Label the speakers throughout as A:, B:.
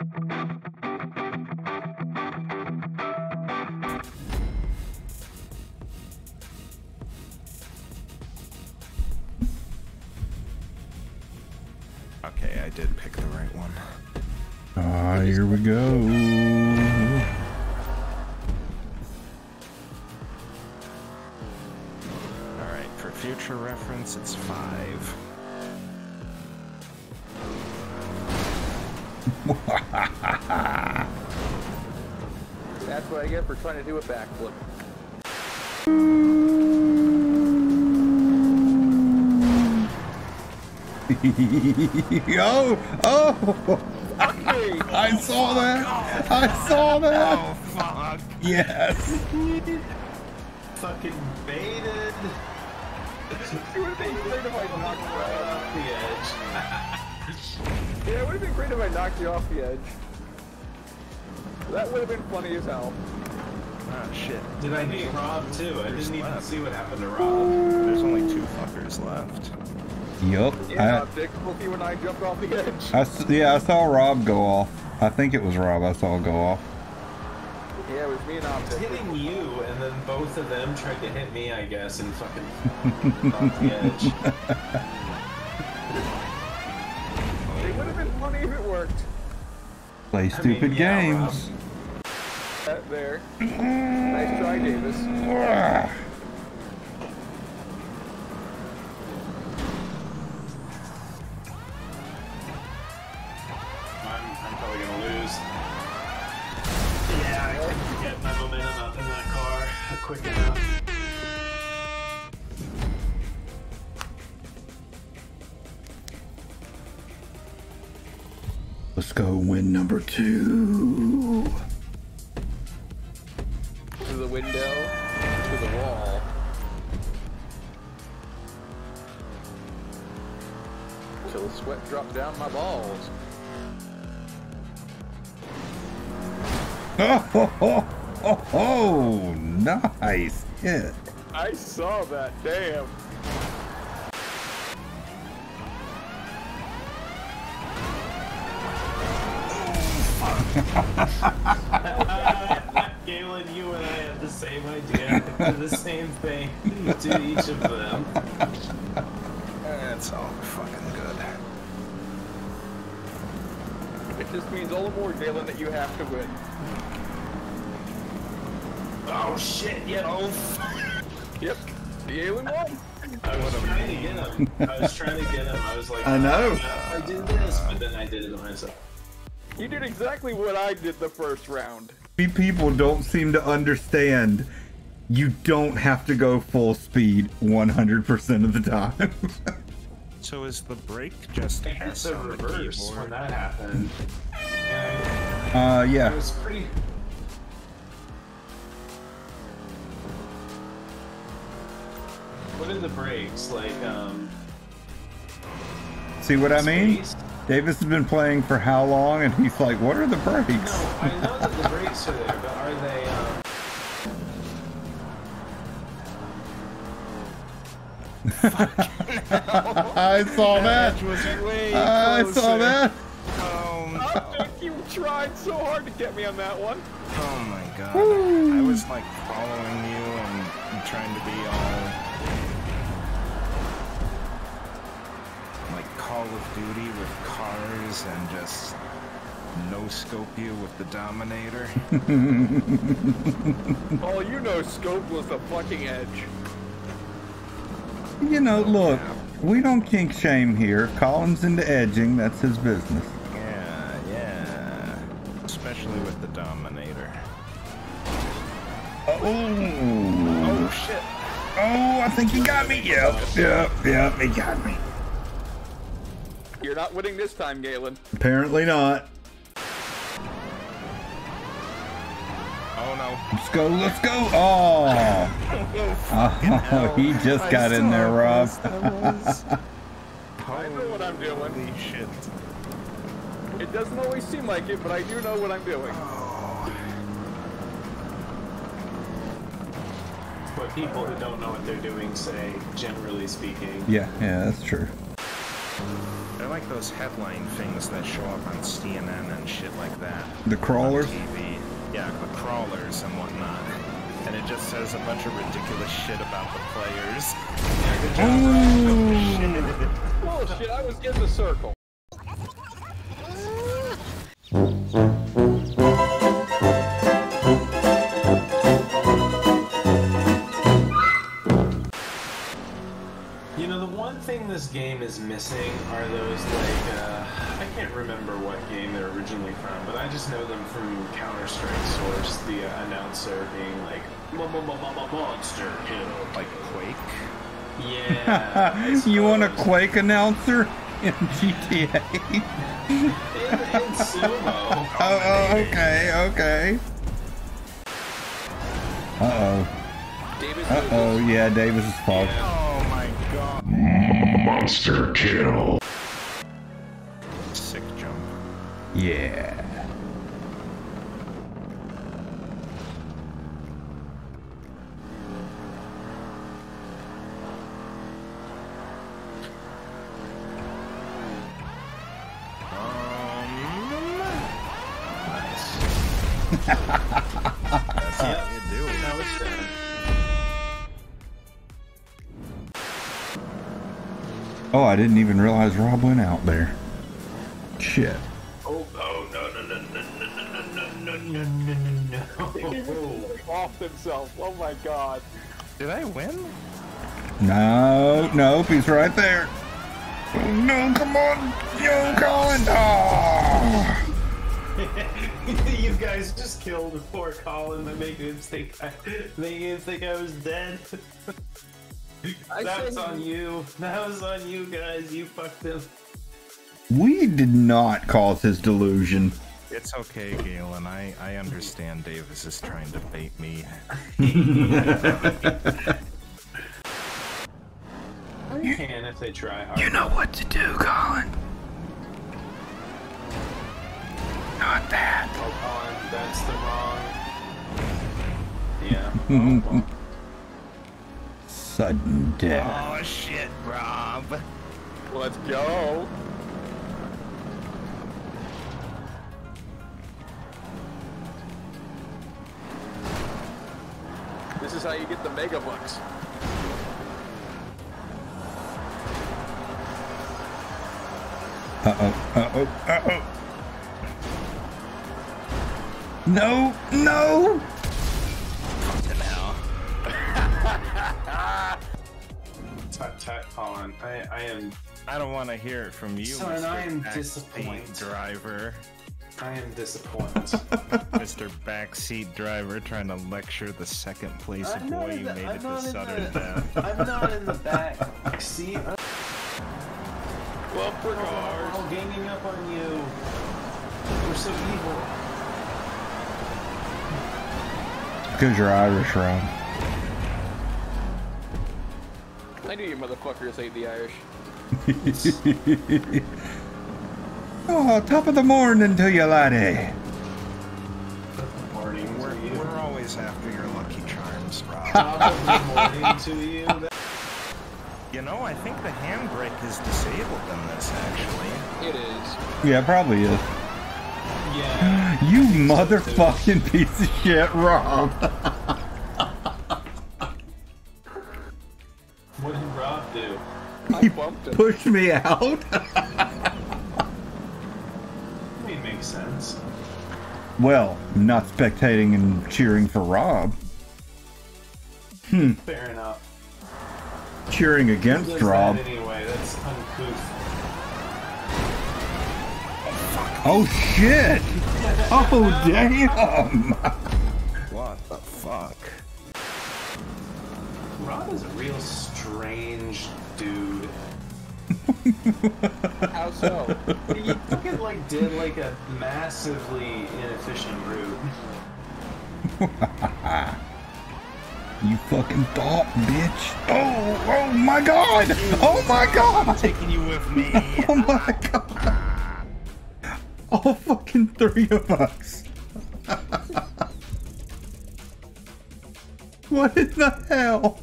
A: Okay, I did pick the right one.
B: Ah, here we go.
A: Alright, for future reference, it's five.
C: what I get for trying to do a backflip.
B: oh, oh! I saw that. I saw that.
A: Oh, fuck.
B: Yes.
D: Fucking baited.
C: It would have been great if I knocked you off.
D: off the edge.
C: Yeah, it would have been great if I knocked you off the edge. That would have been funny as hell.
A: Ah, shit.
D: Did I need Rob too? I
A: There's
D: didn't even
A: left.
D: see what happened to Rob.
A: There's only two fuckers left.
B: Yup.
C: Yeah, Dick, both you and I jumped off the edge.
B: I, I s- yeah, I saw Rob go off. I think it was Rob I saw go off.
C: Yeah, it was me and Optic.
D: Hitting you, and then both of them tried to hit me, I guess, and fucking off the edge.
C: It would have been funny if it worked.
B: Play
D: mean,
B: stupid
D: yeah,
B: games.
C: That there. Nice try, Davis.
B: Let's go win number two.
C: To the window, to the wall. Till the sweat dropped down my balls.
B: Oh, oh, oh, oh, oh, nice hit.
C: I saw that, damn.
D: Galen, you and I have the same idea. Do the same thing to each of them.
A: That's all fucking good.
C: It just means all the more, Galen, that you have to win.
D: Oh shit, yeah. Oh,
C: Yep. Galen won.
D: I was trying to get him. I was trying to get him. I was like,
B: I know.
D: "Oh, I did this, but then I did it myself.
C: You did exactly what I did the first round.
B: We people don't seem to understand. You don't have to go full speed 100% of the time.
A: So is the brake just
D: I hit
A: S on the
D: reverse when that happened. And
B: uh, yeah.
D: I was pretty. What are the brakes like? Um,
B: See what I mean?
D: space?
B: Davis has been playing for how long, and he's like, "What are the brakes?"
D: No, I know that the brakes are there, but are they? Um,
B: I saw that.
A: Edge was
B: I saw
A: closer.
B: that.
A: Oh, no.
C: Optic, you tried so hard to get me on that one.
A: oh my god. I was like following you and trying to be all Call of Duty with cars and just no scope you with the Dominator.
C: All you know, Scope was the fucking edge.
B: You know, look, we don't kink shame here. Collin's into edging. That's his business.
A: yeah, yeah. Especially with the Dominator.
B: Oh,
A: Oh shit.
B: oh, I think he got me. Yep, yep, yep, he got me.
C: You're not winning this time, Galen.
B: Apparently not.
A: Oh no.
B: Let's go, let's go. Oh, oh he just
A: I
B: got in there, Rob.
A: was-
C: I know what I'm doing.
A: Holy shit.
C: It doesn't always seem like it, but I do know what I'm doing.
D: what people who don't know what they're doing say, generally speaking.
B: Yeah, yeah, that's true.
A: Like those headline things that show up on CNN and shit like that.
B: The crawlers?
A: TV. Yeah, the crawlers and whatnot. And it just says a bunch of ridiculous shit about the players.
C: oh Bullshit, I was getting the circle.
D: This game is missing are those, like, uh, I can't remember what game they're originally from, but I just know them from Counter-Strike Source, the uh, announcer being like, "Mo- mo- mo- mo- mo- monster kill.
A: Like Quake.
D: Yeah.
B: You want a. Quake announcer in GTA?
D: In, in sumo.
B: oh, oh, okay, okay. Uh oh. Uh oh, yeah, Davis is fucked.
A: My god.
E: Monster kill.
A: Sick jump.
B: Yeah. Oh, I didn't even realize Rob went out there. Shit.
D: Oh, no, no, no, no, no, no, no, no, no, no, no.
C: off himself. Oh my god.
A: Did I win?
B: No, nope, he's right there. Oh, no, come on. Yo, Collin. Oh.
D: you guys just killed poor Collin by making him think I, making him think I was dead.
C: I
D: that was on you. That was on you guys. You fucked him.
B: We did not cause his delusion.
A: It's okay, Galen. I, I understand Davis is trying to bait me.
D: You can if they try hard.
B: You know what to do, Collin. Not that.
D: Oh, Collin, that's the wrong. Yeah.
B: Oh, Sudden death.
A: Oh shit, Rob.
C: Let's go. This is how you get the mega bucks.
B: Uh oh. Uh oh. Uh oh. No. No.
D: Tut tut, Collin. I, I am
A: I don't want to hear it from you,
D: Son,
A: Mr.
D: I am
A: Backseat
D: disappointed.
A: driver.
D: I am disappointed.
A: Mr. Backseat driver trying to lecture the second place
D: I'm
A: boy you
D: the-
A: made
D: I'm
A: it to
D: not in
A: sudden
D: the-
A: death.
D: I'm not in the back seat. I'm
C: Bumper cars.
D: all ganging up on you. We're so evil.
B: Because you're Irish, Rob.
C: I knew you motherfuckers hate the Irish.
B: Oh, top of the morning to you, laddie.
D: Morning
A: We're,
D: to you.
A: we're always after your lucky charms, Rob.
D: Top of the morning to you.
A: you know, I think the handbrake is disabled in this, actually.
C: It is.
B: Yeah, probably is.
D: Yeah.
B: You motherfucking piece of shit, Rob.
C: I bumped him.
B: Push me out.
D: I mean, makes sense.
B: well, not spectating and cheering for Rob. Hmm.
D: Fair enough.
B: Cheering against Rob.
D: that anyway? That's uncouth.
B: Oh shit! Oh damn!
A: What the fuck?
D: Rob is a real strange dude.
C: How so?
D: He fucking like did like a massively inefficient route.
B: You fucking thought, bitch! Oh, oh my god! Oh my god!
A: I'm Taking you with me.
B: Oh my god! All fucking three of us. what in the hell?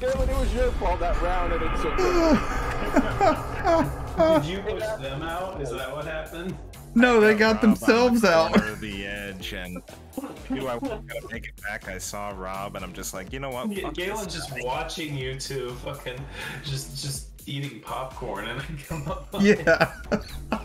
C: Now, Galen, it was your fault that round and it took.
D: Did you push them out? Is that what happened?
B: No, they got
A: Rob on the
B: themselves out.
A: corner of the edge, and do I gotta make it back? I saw Rob, and I'm just like, you know what?
D: Yeah,
A: Fuck
D: Galen's just
A: guy.
D: watching you two fucking just just eating popcorn and I come up
B: Yeah.